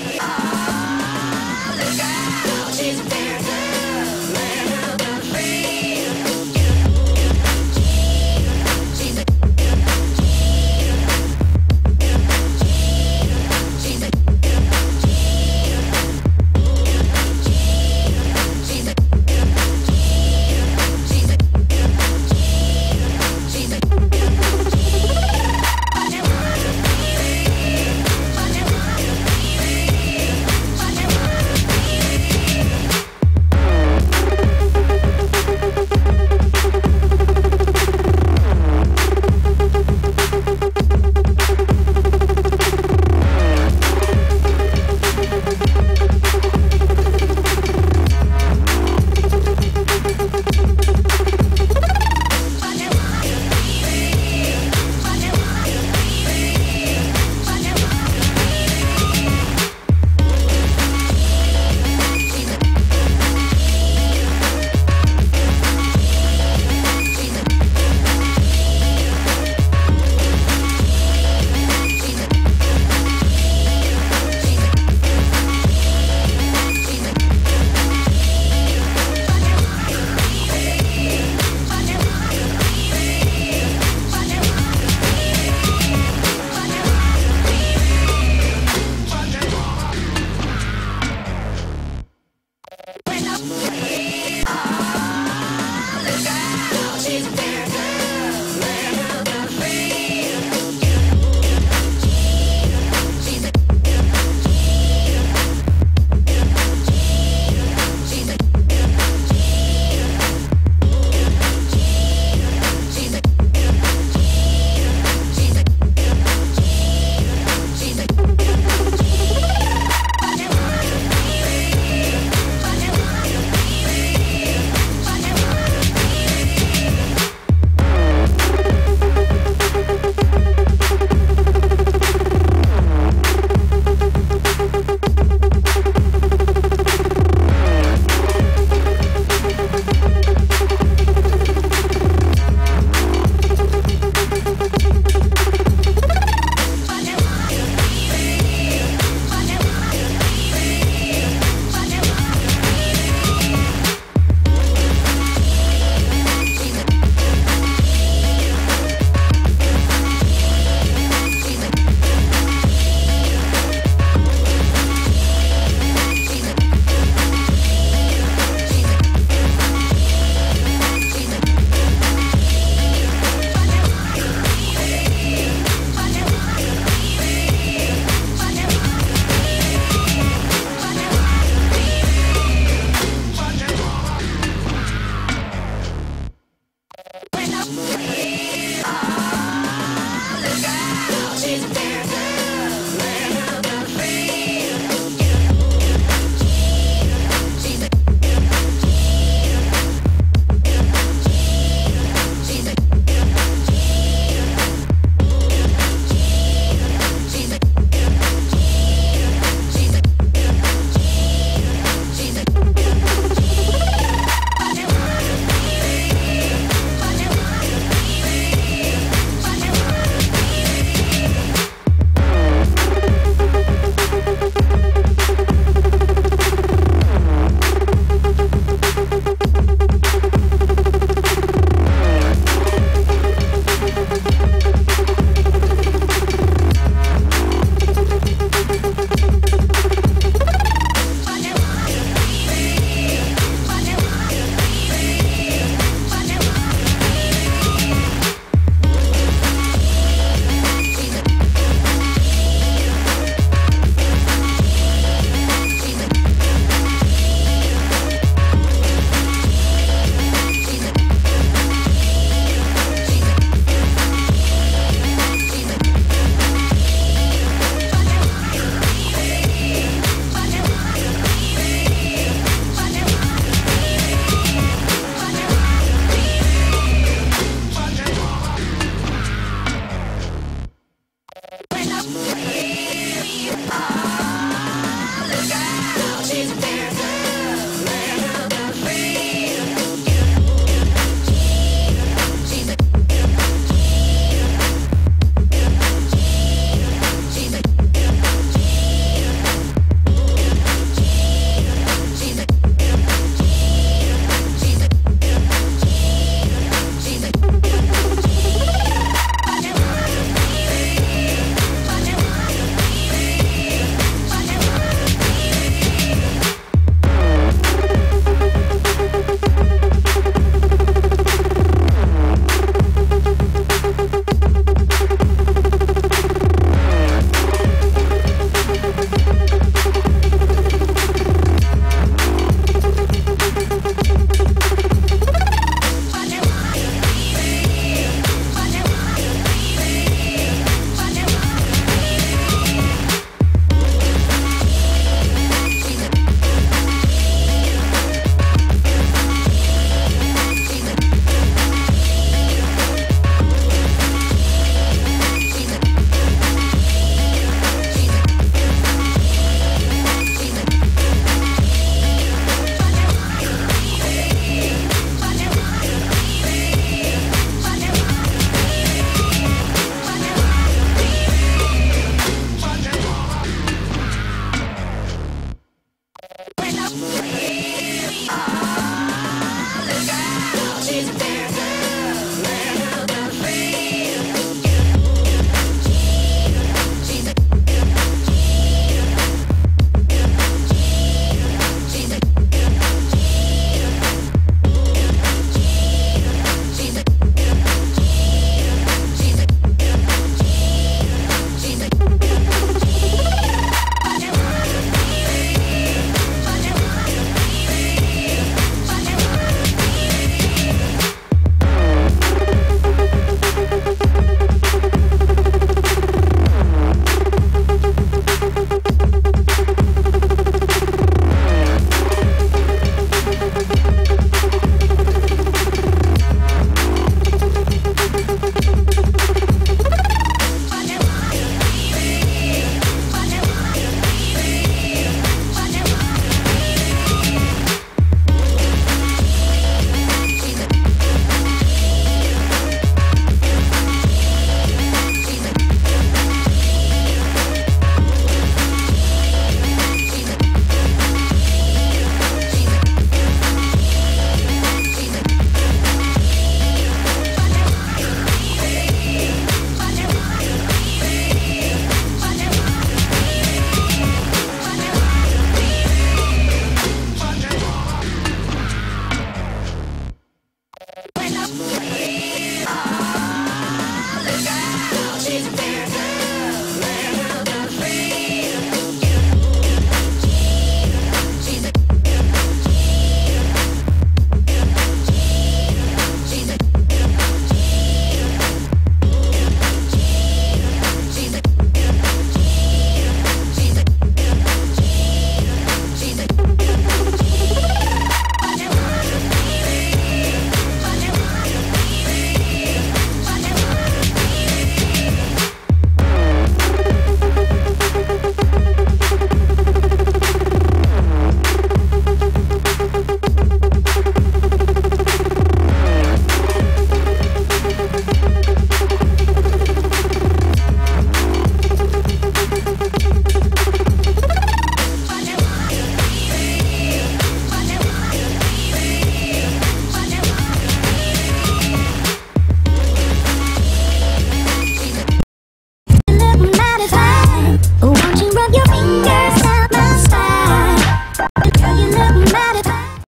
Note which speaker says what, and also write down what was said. Speaker 1: Yeah.